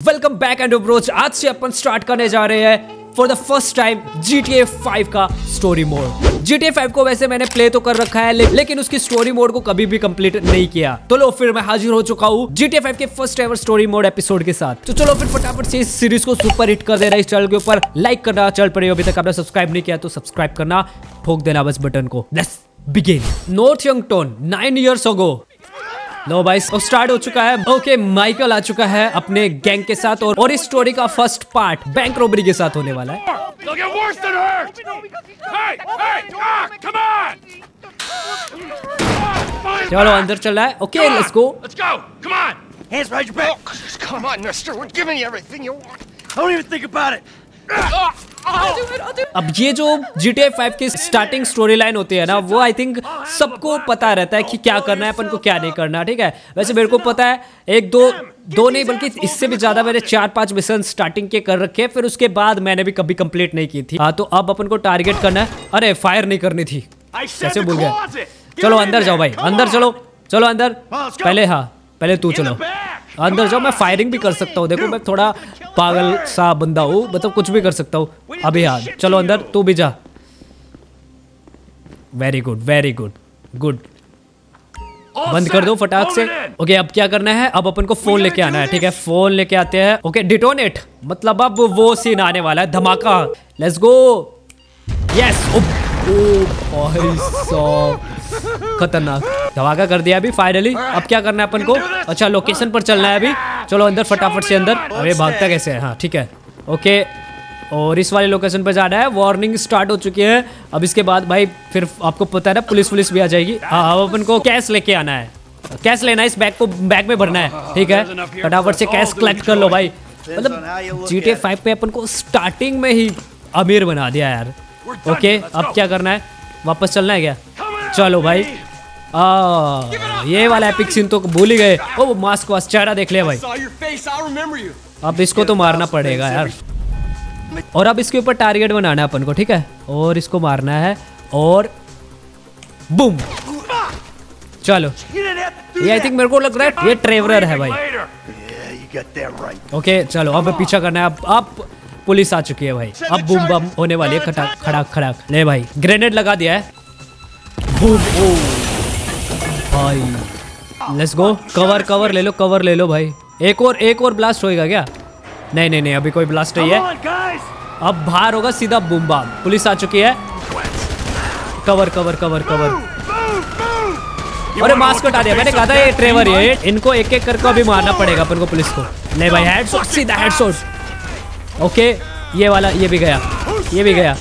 Welcome back and broach आज से अपन start करने जा रहे हैं for the first time GTA 5 का स्टोरी मोड GTA 5 को वैसे मैंने प्ले तो कर रखा है ले, लेकिन उसकी स्टोरी मोड को कभी भी कंप्लीट नहीं किया। तो लो फिर मैं हाजिर हो चुका हूँ GTA 5 के first ever story mode episode के साथ। तो चलो फिर फटाफट से इस सीरीज़ को सुपर हिट कर दे देना इस चैनल के ऊपर। लाइक करना चल पड़े अभी तक आपने सब्सक्राइब नहीं किया तो सब्सक्राइब करना। ठोक देना बस बटन को। Let's begin North Yankton nine years ago no भाई स्टार्ट हो चुका है ओके माइकल आ चुका है अपने गैंग के साथ और और इस स्टोरी का फ़र्स्ट पार्ट बैंक रॉबरी के साथ होने वाला है! Ah! चलो अंदर चल रहा है okay let's go! Hands behind your back. Oh, come on, mister. We're giving you everything you want. Don't even think about it. अब ये जो GTA 5 की स्टार्टिंग स्टोरी लाइन होती है ना वो आई थिंक सबको पता रहता है कि क्या करना है अपन को क्या नहीं करना ठीक है? वैसे मेरे को पता है एक दो दो नहीं बल्कि इससे भी ज़्यादा मैंने चार पाँच मिशन स्टार्टिंग के कर रखे हैं फिर उसके बाद मैंने भी कभी कंप्लीट नहीं की थी। हाँ तो अब अपन को टारगेट करना है। अरे फायर नहीं करनी थी। कैसे भूल गया। चलो अंदर जाओ भाई अंदर चलो चलो अंदर। पहले हाँ। पहले तू चलो। अंदर जाओ, मैं फायरिंग भी कर सकता हूँ। देखो, मैं थोड़ा पागल सा बंदा हूँ मतलब कुछ भी कर सकता हूँ। अभी हाँ चलो अंदर, तू भी जा। Very good very good good बंद कर दो फटाक से। ओके अब क्या करना है? अब अपन को फ़ोन लेके आना है, ठीक है? फ़ोन लेके आते हैं। ओके डिटोनेट मतलब अब वो सीन आने वाला है, धमाका। लेट्स गो यस ओ भाई साहब खतरनाक। धमाका कर दिया अभी फाइनली अब क्या करना है अपन को? अच्छा लोकेशन पर चलना है अभी। चलो, अंदर, फटाफट से अंदर। अरे, भागता कैसे है? हाँ ठीक है। ओके और इस वाले लोकेशन पर जाना है। वार्निंग स्टार्ट हो चुकी है। अब इसके बाद भाई, फिर आपको पता है ना, पुलिस पुलिस भी आ जाएगी। हाँ अब अपन को कैश लेके आना है। कैश लेना है, इस बैग को, बैग में भरना है। ठीक है? फटाफट से कैश कलेक्ट कर लो भाई। मतलब जी टी फाइव पे अपन को स्टार्टिंग में ही अमीर बना दिया यार। ओके अब क्या करना है? वापस चलना है क्या? चलो भाई। ये वाला एपिक सीन तो भूल ही गए। ओ मास्क वास्क चेहरा देख लिया भाई. अब इसको तो मारना पड़ेगा यार। और अब इसके ऊपर टारगेट बनाना है अपन को, ठीक है? और इसको मारना है, और बुम चलो। ये आई थिंक मेरे को लग रहा है ये ट्रेवरर है भाई. ओके चलो, अब पीछा करना है। अब अब पुलिस आ चुकी है भाई। अब बूम बम होने वाली है, खटाक, खड़ाक खड़ाक। ले भाई ग्रेनेड लगा दिया है। बूम ओ भाई। लेट्स गो कवर कवर ले लो कवर ले लो भाई। एक और एक और ब्लास्ट होएगा क्या? नहीं नहीं नहीं अभी कोई ब्लास्ट नहीं है। अब बाहर होगा सीधा बूम बम पुलिस आ चुकी है। कवर कवर कवर कवर अरे मास्क हटा दिया। मैंने कहा था ये ट्रेवर ये। इनको एक एक करके अभी मारना पड़ेगा अपन को पुलिस को। ले भाई हेडशॉट सीधा हेडशॉट ओके ये वाला ये भी गया। ये भी गया।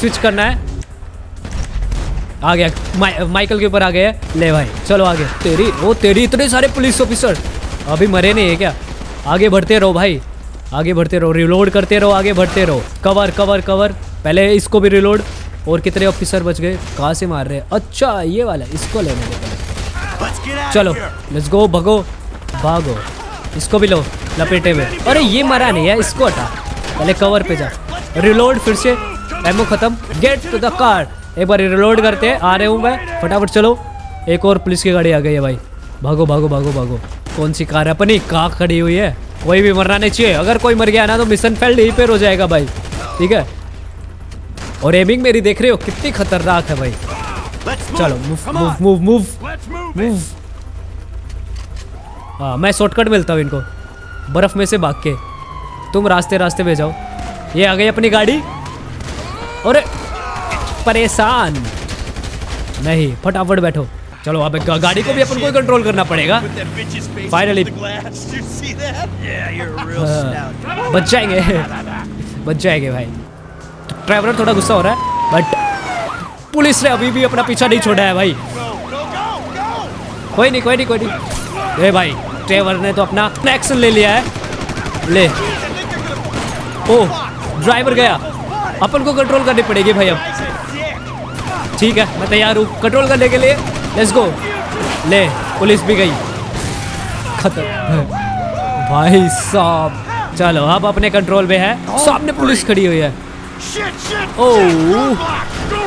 स्विच करना है। आ गया। माइ, माइकल के ऊपर आ गया ले भाई चलो आगे। तेरी वो तेरी इतने सारे पुलिस ऑफिसर अभी मरे नहीं है क्या? आगे बढ़ते रहो भाई। आगे बढ़ते रहो रिलोड करते रहो आगे बढ़ते रहो। कवर कवर कवर पहले इसको भी रिलोड और कितने ऑफिसर बच गए? कहाँ से मार रहे अच्छा ये वाला इसको लेने out चलो लेट्स गो भगो। भागो। इसको भी लो लपेटे में। अरे ये मरा नहीं है इसको हटा। पहले कवर पे जा। रिलोड फिर से। एमओ खत्म। गेट टू द कार एक बार रिलोड करते आ रहे हूँ मैं। फटाफट चलो। एक और पुलिस की गाड़ी आ गई है भाई। भागो भागो भागो भागो। कौन सी कार है? अपनी कहाँ खड़ी हुई है। कोई भी मरना नहीं चाहिए। अगर कोई मर गया ना तो मिशन फेल्ड पर हो जाएगा भाई। ठीक है? और एमिंग मेरी देख रहे हो कितनी खतरनाक है भाई। चलो मूव मूव मूव मूव हाँ मैं शॉर्टकट मिलता हूँ इनको। बर्फ़ में से भाग के। तुम रास्ते रास्ते में जाओ। ये आ गई अपनी गाड़ी। अरे परेशान। नहीं फटाफट बैठो। चलो अब गाड़ी को भी अपन को कंट्रोल करना पड़ेगा। Real हाँ. बच जाएँगे। बच जाएँगे भाई। ट्रैवलर थोड़ा गुस्सा हो रहा है बट पुलिस ने अभी भी अपना पीछा नहीं छोड़ा है भाई. कोई नहीं कोई नहीं कोई नहीं। ए भाई ट्रेवर ने तो अपना एक्शन ले लिया है। ले। ओ ड्राइवर गया। अपन को कंट्रोल करनी पड़ेगी भाई अब। ठीक है मैं तैयार हूँ। कंट्रोल करने के लिए। लेट्स गो ले पुलिस भी गई। खत्म भाई साहब चलो अब अपने कंट्रोल में है। सामने पुलिस खड़ी हुई है। Shit, Oh.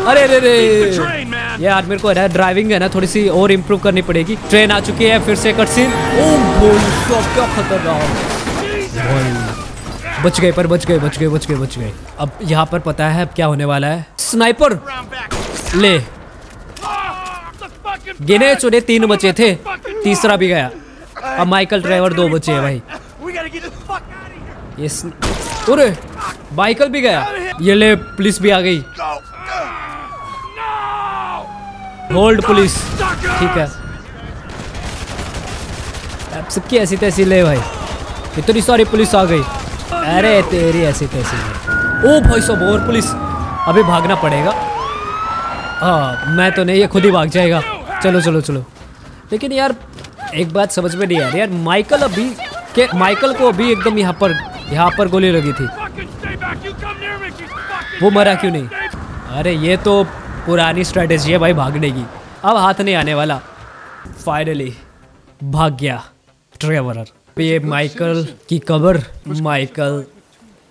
अरे train, man. यार मेरे को ड्राइविंग है ना थोड़ी सी और इम्प्रूव करनी पड़ेगी। ट्रेन आ चुकी है फिर से कट सीन ओ साहब क्या खतरनाक। बच गए पर बच गए बच गए बच गए बच गए। अब यहाँ पर पता है अब क्या होने वाला है। स्नाइपर ले। गिने चुने तीन बचे थे, तीसरा भी गया। अब माइकल ड्राइवर दो बचे हैं भाई. ये अरे माइकल भी गया। ये ले, पुलिस भी आ गई। Hold police. ठीक है। अब सबकी ऐसी तैसी ले भाई। इतनी सारी पुलिस आ गई। अरे तेरी ऐसी तैसी। ओ भाई सब और पुलिस। अभी भागना पड़ेगा। हाँ मैं तो नहीं, ये खुद ही भाग जाएगा। चलो चलो चलो। लेकिन यार, एक बात समझ में नहीं आ रही यार, माइकल अभी के, माइकल को अभी एकदम यहाँ पर यहाँ पर गोली लगी थी। वो मरा क्यों नहीं? अरे, ये तो पुरानी स्ट्रेटेजी है भाई भागने की। अब हाथ नहीं आने वाला। फाइनली भाग गया ट्रेवलर ये माइकल की कबर, माइकल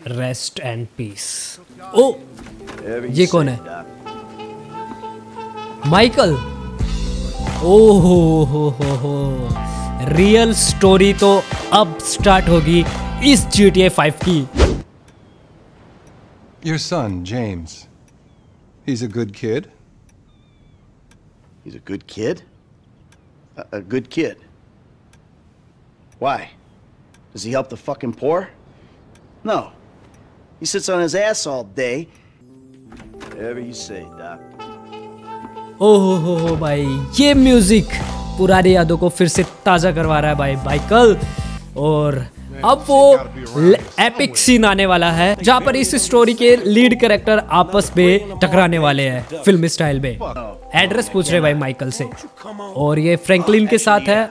रेस्ट एंड पीस ओ, ये कौन है? माइकल ओ हो हो हो हो रियल स्टोरी तो अब स्टार्ट होगी इस जी टी की Your son, James. He's a good kid. He's a good kid? A, a good kid. Why? Does he help the fucking poor? No. He sits on his ass all day. Whatever you say, Doc. ओहो हो हो भाई ये music पुरानी यादों को फिर से ताज़ा करवा रहा है भाई माइकल और अब वो एपिक सीन आने वाला है जहाँ पर इस स्टोरी के लीड कैरेक्टर आपस में टकराने वाले हैं फ़िल्म स्टाइल में। एड्रेस पूछ रहे भाई माइकल से। और ये फ्रैंकलिन के साथ है।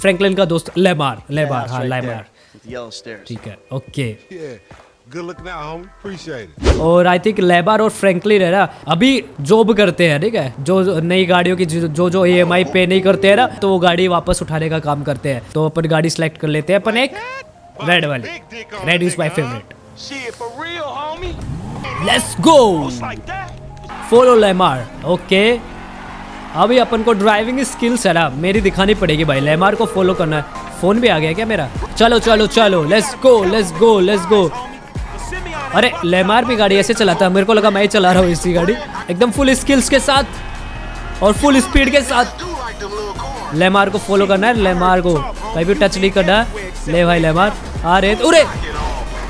फ्रैंकलिन का दोस्त लेमार लेमार हाँ लेमार. ठीक है okay Good looking out, homie. Appreciate it. और आई थिंक लेबर और फ्रैंकलिन है ना अभी जॉब करते हैं ठीक है? जो नई गाड़ियों की जो जो, जो ई पे नहीं करते हैं ना तो वो गाड़ी वापस उठाने का काम करते हैं। तो अपन गाड़ी सेलेक्ट कर लेते हैं अपन एक रेड वाली। Red is my favourite. Let's go follow Lamar okay अभी अपन को ड्राइविंग स्किल्स है ना मेरी दिखानी पड़ेगी भाई। लेमार को फॉलो करना है। फ़ोन भी आ गया क्या मेरा? चलो चलो चलो let's go let's go let's go अरे लेमार भी गाड़ी ऐसे चलाता है। मेरे को लगा मैं ही चला रहा हूँ इसी गाड़ी। एकदम फुल स्किल्स के साथ और फुल स्पीड के साथ। लेमार को फॉलो करना है। लेमार को कहीं भी टच नहीं करना। ले भाई लेमार आ रहे उरे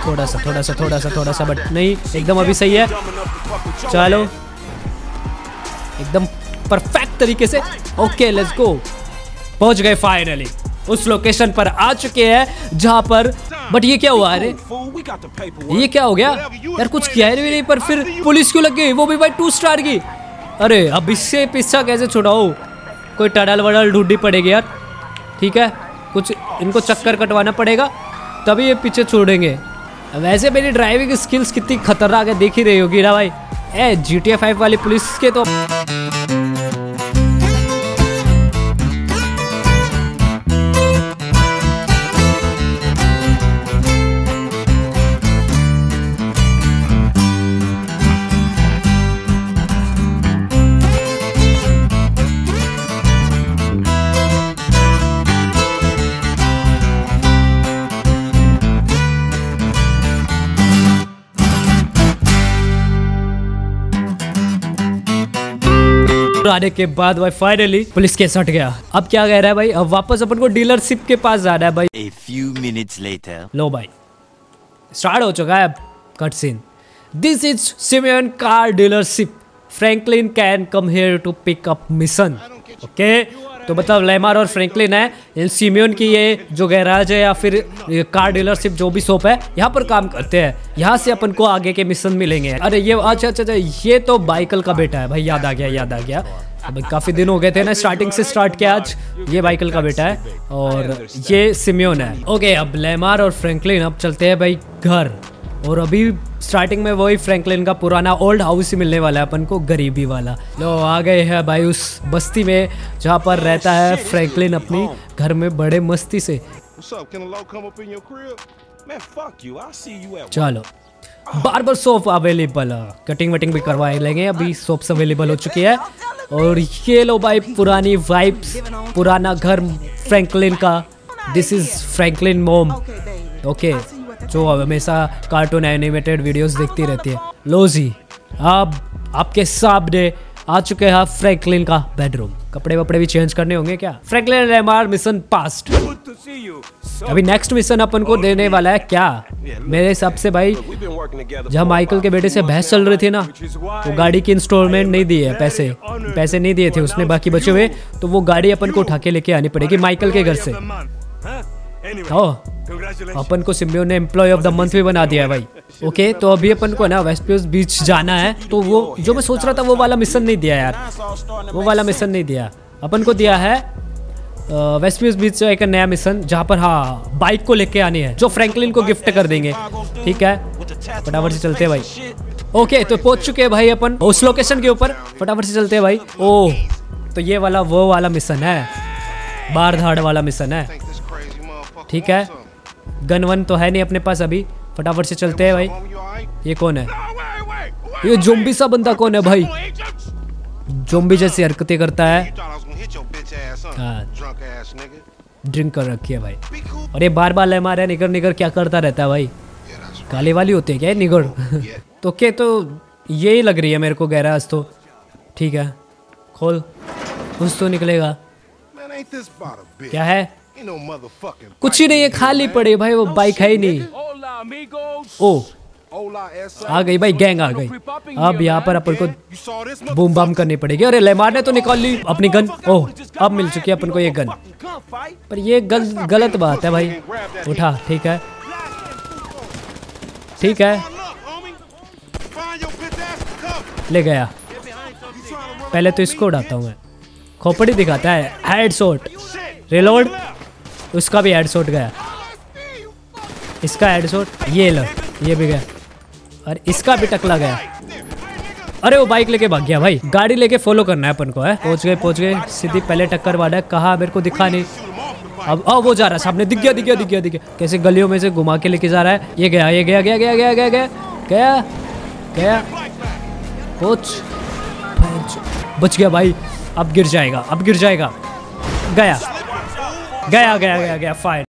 थोड़ा सा थोड़ा सा थोड़ा सा थोड़ा सा बट नहीं, एकदम अभी सही है। चलो। एकदम परफेक्ट तरीके से। ओके लेट्स गो पहुँच गए फाइनली उस लोकेशन पर आ चुके हैं, जहाँ पर बट ये क्या हुआ? अरे. ये क्या हो गया? यार, कुछ किया ही नहीं पर फिर पुलिस क्यों लग गई? वो भी भाई टू स्टार की। अरे, अब इससे पीछा कैसे छुड़ाओ कोई टडल वडल ढूंढनी पड़ेगी यार। ठीक है? कुछ इनको चक्कर कटवाना पड़ेगा, तभी ये पीछे छोड़ेंगे। वैसे मेरी ड्राइविंग स्किल्स कितनी खतरनाक है, देख ही रही होगी ना भाई। ए जी टी फाइव वाली पुलिस के तो आने के बाद भाई फाइनली पुलिस केस हट गया। अब क्या कह रहा है भाई? अब वापस अपन को डीलरशिप के पास जाना है भाई। A few minutes later. लो भाई स्टार्ट हो चुका है cut scene this is Simeon car dealership Franklin can come here to pick up mission okay तो मतलब लेमार और फ्रैंकलिन है। सिमियन की ये जो गैराज है या फिर कार डीलरशिप जो भी शॉप है, यहाँ पर काम करते हैं। यहाँ से अपन को आगे के मिशन मिलेंगे। अरे ये अच्छा अच्छा अच्छा ये तो बाइकल का बेटा है। भाई, याद आ गया, याद आ गया। काफ़ी दिन हो गए थे ना स्टार्टिंग से स्टार्ट किया आज। ये बाइकल का बेटा है और ये सिमियोन है। ओके अब लेमार और फ्रैंकलिन, अब चलते हैं भाई घर। और अभी स्टार्टिंग में वही फ्रैंकलिन का पुराना ओल्ड हाउस ही मिलने वाला है अपन को गरीबी वाला। लो आ गए हैं भाई उस बस्ती में जहाँ पर रहता है फ्रैंकलिन अपनी घर में बड़े मस्ती से। चलो। बार्बर सोप अवेलेबल कटिंग वटिंग भी करवा लेंगे अभी सोप्स अवेलेबल हो चुकी है। और ये लो भाई पुरानी वाइब्स पुराना घर फ्रैंकलिन का। This is Franklin mom okay जो हमेशा कार्टून एनिमेटेड वीडियोस देखती रहती है। लो जी अब आपके सामने आ चुके हैं फ्रैंकलिन का बेडरूम कपड़े वपड़े भी चेंज करने होंगे क्या? फ्रैंकलिन रेमार मिशन पास्ट अभी नेक्स्ट मिशन अपन को देने वाला है क्या? मेरे हिसाब से भाई, जहाँ माइकल के बेटे से बहस चल रही थी ना, वो गाड़ी की इंस्टॉलमेंट नहीं दिए है पैसे। पैसे नहीं दिए थे उसने, बाकी बचे हुए। तो वो गाड़ी अपन को उठा के लेके आनी पड़ेगी माइकल के घर से। ओ अपन को सिम्बियो ने एम्प्लॉय ऑफ़ द मंथ भी बना दिया है भाई। ओके तो अभी अपन को ना वेस्ट प्यूस बीच जाना है। तो वो जो मैं सोच रहा था वो वाला मिशन नहीं दिया यार। वो वाला मिशन नहीं दिया। अपन को दिया है वेस्ट प्यूस बीच से एक नया मिशन जहाँ पर हाँ बाइक को लेके आनी है जो फ्रैंकलिन को गिफ्ट कर देंगे। ठीक है? फटाफट से चलते हैं भाई. ओके तो पहुँच चुके हैं भाई अपन उस लोकेशन के ऊपर। फटाफट से चलते हैं भाई। ओ तो ये वाला वो वाला मिशन है। बार धाड़ वाला मिशन है। ठीक है। गन वन तो है नहीं अपने पास अभी। फटाफट से चलते हैं भाई। ये कौन है? ये जोम्बी सा बंदा कौन है भाई? जोम्बी जैसी हरकतें करता है। हाँ। ड्रिंक कर रखी है भाई। और ये बार बार लहमा है निगर निगर क्या करता रहता है भाई? काले वाली होते हैं क्या निगर? तो क्या तो ये ही लग रही है मेरे को गहरा तो। ठीक है। खोल। कुछ तो निकलेगा। क्या है? कुछ ही नहीं है खाली पड़े भाई वो बाइक है ही नहीं। ओ। आ गई भाई गैंग आ गई। अब यहाँ पर अपन को बूम बाम करनी पड़ेगी। अरे लेमार ने तो निकाल ली अपनी गन ओह अब मिल चुकी है अपन को ये गन पर ये गल, गलत बात है भाई। उठा ठीक है। ठीक है. ले गया। पहले तो इसको उड़ाता हूँ मैं। खोपड़ी दिखाता है। हेड शॉट रिलोड उसका भी हेड शॉट गया। इसका हेड शॉट ये लो, ये भी गया। और इसका भी टकला गया। अरे वो बाइक लेके भाग गया भाई। गाड़ी लेके फॉलो करना है अपन को, है। पहुँच गए पहुँच गए। सीधी पहले टक्कर वाला कहा मेरे को दिखा नहीं। अब अब वो जा रहा है, सामने दिख गया दिख गया दिख गया दिख गया। कैसे गलियों में से घुमा के लेके जा रहा है। ये गया ये गया गया गया गया गया गया गया गया। पहुँच। बच गया भाई। अब गिर जाएगा, अब गिर जाएगा। गया। गया गया गया गया फाइन